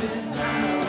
Rising now.